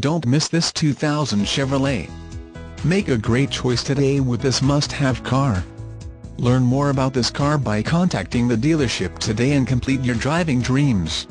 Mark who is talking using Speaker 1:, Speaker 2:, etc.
Speaker 1: Don't miss this 2000 Chevrolet. Make a great choice today with this must-have car. Learn more about this car by contacting the dealership today and complete your driving dreams.